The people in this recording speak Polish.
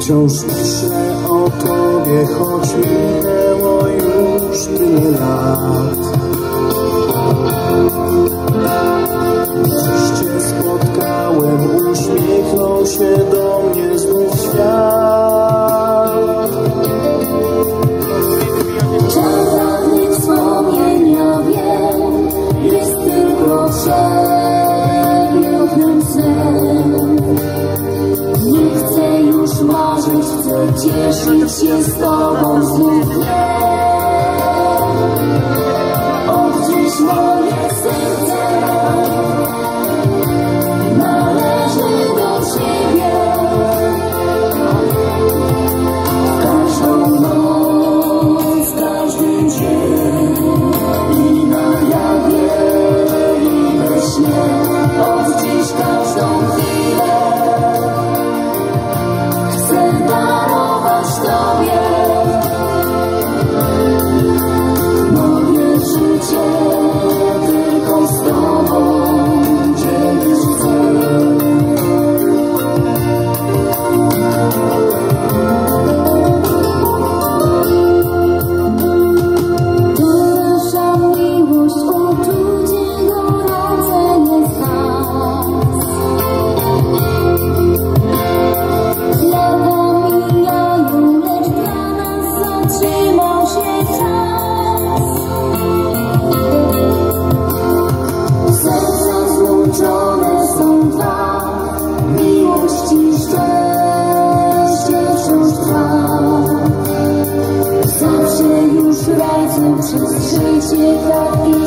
Wciąż myślę o tobie, choć minęło już tyle lat. marzyć, chcę cieszyć się z Tobą znów. 这世界早已